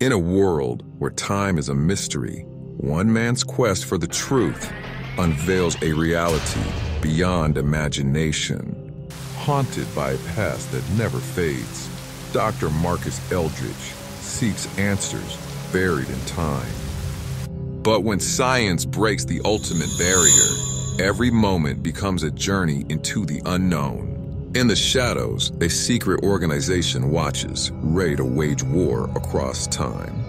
In a world where time is a mystery, one man's quest for the truth unveils a reality beyond imagination. Haunted by a past that never fades, Dr. Marcus Eldridge seeks answers buried in time. But when science breaks the ultimate barrier, every moment becomes a journey into the unknown. In the shadows, a secret organization watches, ready to wage war across time.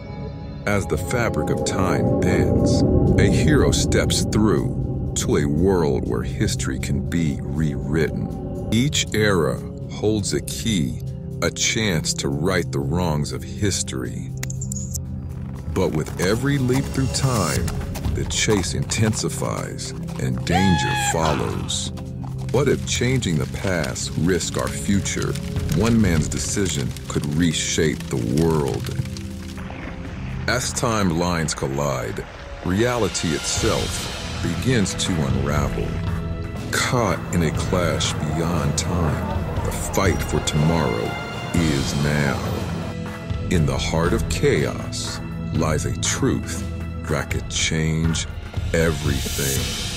As the fabric of time bends, a hero steps through to a world where history can be rewritten. Each era holds a key, a chance to right the wrongs of history. But with every leap through time, the chase intensifies and danger follows. What if changing the past risked our future? One man's decision could reshape the world. As time lines collide, reality itself begins to unravel. Caught in a clash beyond time, the fight for tomorrow is now. In the heart of chaos lies a truth that could change everything.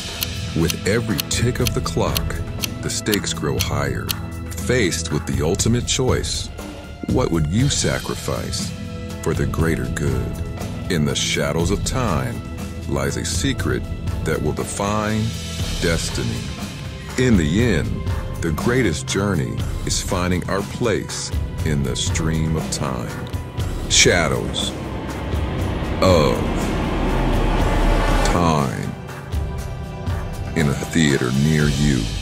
With every tick of the clock, the stakes grow higher. Faced with the ultimate choice, what would you sacrifice for the greater good? In the shadows of time lies a secret that will define destiny. In the end, the greatest journey is finding our place in the stream of time. Shadows of theater near you.